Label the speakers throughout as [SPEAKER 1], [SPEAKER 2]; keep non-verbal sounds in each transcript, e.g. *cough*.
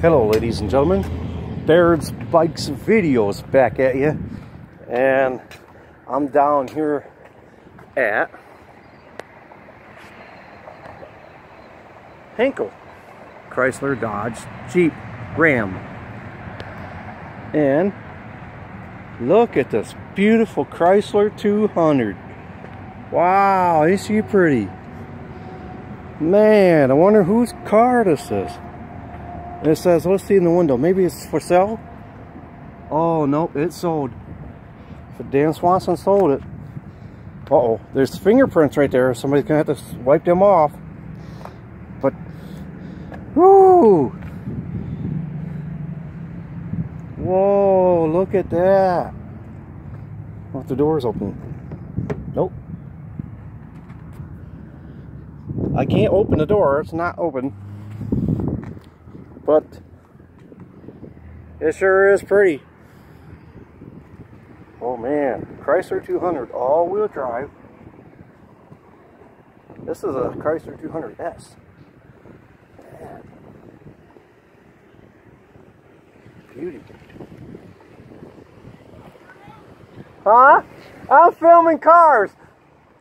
[SPEAKER 1] Hello ladies and gentlemen, Baird's Bikes Videos back at you and I'm down here at Henkel Chrysler Dodge Jeep Ram. And look at this beautiful Chrysler 200 wow is she pretty? Man I wonder whose car this is and it says, let's see in the window. Maybe it's for sale? Oh, no, it's sold. But Dan Swanson sold it. Uh-oh, there's fingerprints right there. Somebody's going to have to wipe them off. But, whoo! Whoa, look at that. Oh, the door's open. Nope. I can't open the door. It's not open but it sure is pretty. Oh man, Chrysler 200 all-wheel drive. This is a Chrysler 200S. Man. Beauty. Huh? I'm filming cars.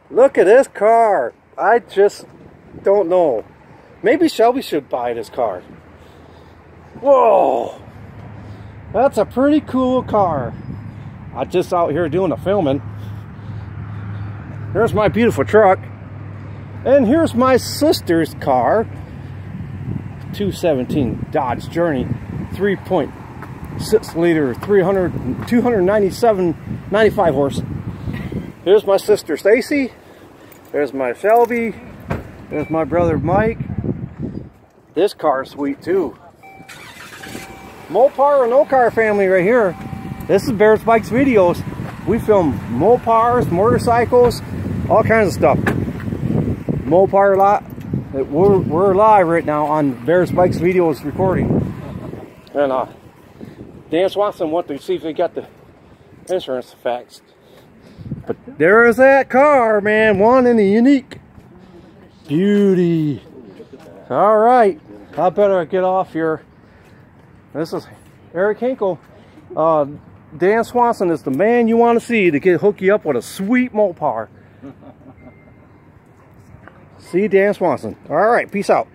[SPEAKER 1] Look at this car. I just don't know. Maybe Shelby should buy this car. Whoa! That's a pretty cool car. I just out here doing the filming. Here's my beautiful truck. And here's my sister's car. 217 Dodge Journey. 3.6 liter, 300, 297, 95 horse. Here's my sister Stacy. There's my Shelby. There's my brother Mike. This car's sweet too. Mopar no car family right here. This is Baird's Bikes videos. We film Mopars, motorcycles, all kinds of stuff. Mopar lot. We're, we're live right now on Baird's Bikes videos recording. And uh, Dan Swanson went to see if they got the insurance facts. But there is that car, man. One in the unique. Beauty. All right. I better get off here. This is Eric Hinkle. Uh, Dan Swanson is the man you want to see to get hook you up with a sweet Mopar. *laughs* see Dan Swanson. All right, peace out.